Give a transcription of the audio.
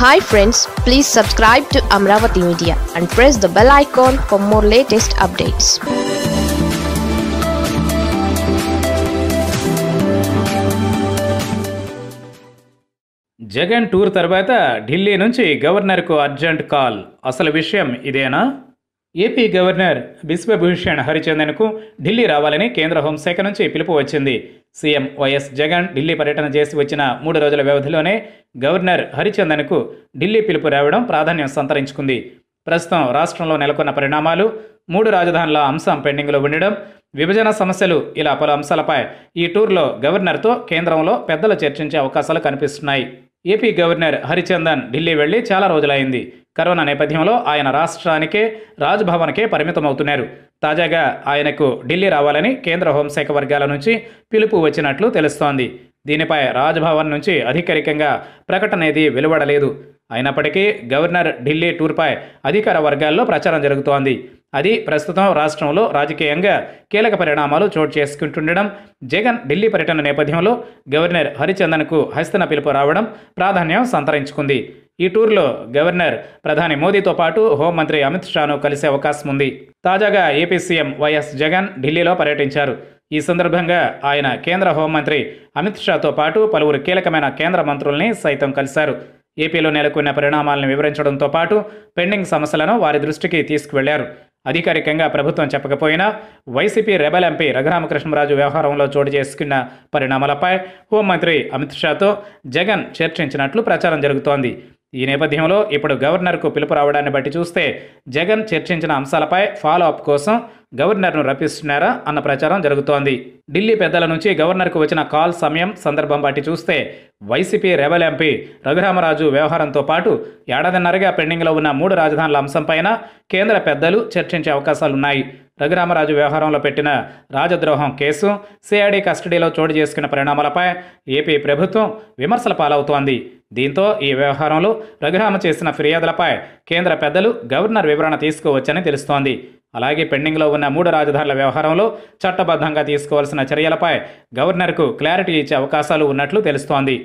Hi friends please subscribe to Amaravati media and press the bell icon for more latest updates Jagan tour తర్వాత ఢిల్లీ నుంచి గవర్నర్కు urgent call అసలు విషయం ఇదేనా? AP governor Biswabhusan హరిచందన్కు ఢిల్లీ రావాలని కేంద్ర హోంశాఖ నుంచి పిలుపు వచ్చింది. సీఎం వైఎస్ జగన్ ఢిల్లీ పర్యటన చేసి వచ్చిన మూడు రోజుల వ్యవధిలోనే గవర్నర్ హరిచందన్కు ఢిల్లీ పిలుపు రావడం ప్రాధాన్యం సంతరించుకుంది. ప్రస్తుతం రాష్ట్రంలో నెలకొన్న పరిణామాలు మూడు రాజధానుల అంశం పెండింగ్లో ఉండడం విభజన సమస్యలు ఇలా పలు అంశాలపై ఈ టూర్లో గవర్నర్తో కేంద్రంలో పెద్దలు చర్చించే అవకాశాలు కనిపిస్తున్నాయి. ఏపీ గవర్నర్ హరిచందన్ ఢిల్లీ వెళ్ళి చాలా రోజులైంది. కరోనా నేపథ్యంలో ఆయన రాష్ట్రానికే రాజ్భవన్కే పరిమితమవుతున్నారు. తాజాగా ఆయనకు ఢిల్లీ రావాలని కేంద్ర హోంశాఖ వర్గాల నుంచి పిలుపు వచ్చినట్లు తెలుస్తోంది. దీనిపై రాజ్భవన్ నుంచి అధికారికంగా ప్రకటన ఏది వెలువడలేదు. అయినప్పటికీ గవర్నర్ ఢిల్లీ టూర్పై అధికార వర్గాల్లో ప్రచారం జరుగుతోంది. అది ప్రస్తుతం రాష్ట్రంలో రాజకీయంగా కీలక పరిణామాలు చోటు చేసుకుంటుండడం జగన్ ఢిల్లీ పర్యటన నేపథ్యంలో గవర్నర్ హరిచందన్కు హస్తన పిలుపు రావడం ప్రాధాన్యం సంతరించుకుంది. ఈ టూర్లో గవర్నర్ ప్రధాని మోదీతో పాటు హోంమంత్రి అమిత్ షాను కలిసే అవకాశం ఉంది. తాజాగా ఏపీ సీఎం వైఎస్ జగన్ ఢిల్లీలో పర్యటించారు. ఈ సందర్భంగా ఆయన కేంద్ర హోంమంత్రి అమిత్ షాతో పాటు పలువురు కీలకమైన కేంద్ర మంత్రుల్ని సైతం కలిశారు. ఏపీలో నెలకొన్న పరిణామాలను వివరించడంతో పాటు పెండింగ్ సమస్యలను వారి దృష్టికి తీసుకువెళ్ళారు. అధికారికంగా ప్రభుత్వం చెప్పకపోయినా వైసీపీ రెబల్ ఎంపీ రఘురామకృష్ణరాజు వ్యవహారంలో చోటు చేసుకున్న పరిణామాలపై హోంమంత్రి అమిత్ షాతో జగన్ చర్చించినట్లు ప్రచారం జరుగుతోంది. ఈ నేపథ్యంలో ఇప్పుడు గవర్నర్కు పిలుపు రావడాన్ని బట్టి చూస్తే జగన్ చర్చించిన అంశాలపై ఫాలో అప్ కోసం గవర్నర్ను రప్పిస్తున్నారా అన్న ప్రచారం జరుగుతోంది. ఢిల్లీ పెద్దల నుంచి గవర్నర్కు వచ్చిన కాల్ సమయం సందర్భం బట్టి చూస్తే వైసీపీ రెబల్ ఎంపీ రఘురామరాజు వ్యవహారంతో పాటు ఏడాదిన్నరగా పెండింగ్లో ఉన్న మూడు రాజధానుల అంశంపైన కేంద్ర పెద్దలు చర్చించే అవకాశాలున్నాయి. రఘురామరాజు వ్యవహారంలో పెట్టిన రాజద్రోహం కేసు సిఐడి కస్టడీలో చోటు చేసుకున్న పరిణామాలపై ఏపీ ప్రభుత్వం విమర్శల పాలవుతోంది. దీంతో ఈ వ్యవహారంలో రఘురామ చేసిన ఫిర్యాదులపై కేంద్ర పెద్దలు గవర్నర్ వివరణ తీసుకోవచ్చని తెలుస్తోంది. అలాగే పెండింగ్లో ఉన్న మూడు రాజధానుల వ్యవహారంలో చట్టబద్ధంగా తీసుకోవాల్సిన చర్యలపై గవర్నర్కు క్లారిటీ ఇచ్చే అవకాశాలు ఉన్నట్లు తెలుస్తోంది.